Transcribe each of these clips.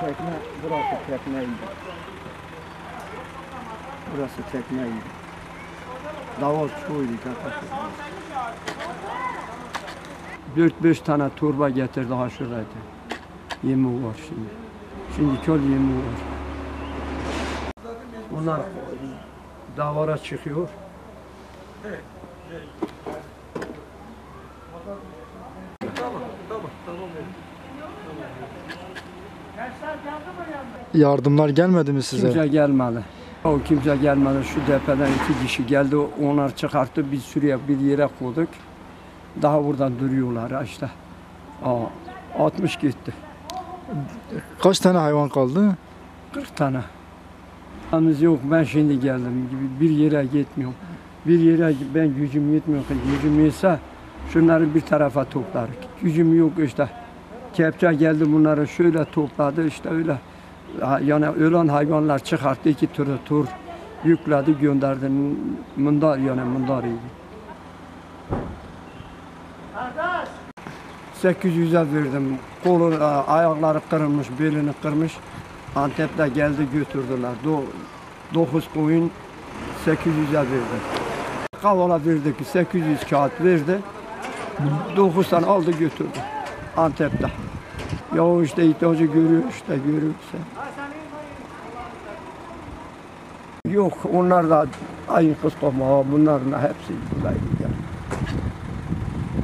Tekne, burası tekneydi. Burası tekneydi. Davul çoğuydu kakası. Dört beş tane torba getirdi ha şurada. Yemi var şimdi. Şimdi köl yemi var. Bunlar davara çıkıyor. Yardımlar gelmedi mi size? Kimse gelmedi. O kimse gelmedi. Şu tepeden iki kişi geldi. Onlar çıkarttı. Biz şuraya bir yere koyduk. Daha burada duruyorlar işte. Aa, 60 gitti. Kaç tane hayvan kaldı? 40 tane. Yalnız yok ben şimdi geldim gibi bir yere gitmiyorum. Bir yere ben gücüm yetmiyor. Gücüm yetse şunları bir tarafa toplarız. Gücüm yok işte. Kepçe geldi bunları şöyle topladı işte öyle. Yani ölen hayvanlar çıkarttı iki turu tur yükledi gönderdi. Mundar yani mundar idi. 800'e verdim. Kolu, ayakları kırılmış, belini kırmış. Antep'te geldi götürdüler. Do 9 koyun 800'e verdim. Kavala verdik 800 kağıt verdi. 9 tane aldı götürdü Antep'te. Ya işte ihtiyacı görüyor işte görüyorsa. Yok onlar da aynı kız kokma bunların hepsi buradaydı. Yani.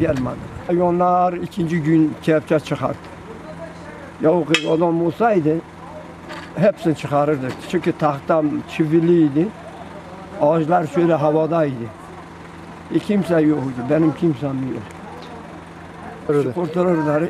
Gelmedi. Onlar ikinci gün kepçe çıkarttı. Ya o kız adam olsaydı hepsini çıkarırdık. Çünkü tahtam çiviliydi. Ağaçlar şöyle havadaydı. E kimse yoktu. Benim kimsem yok. Öyle. Kurtarırlar.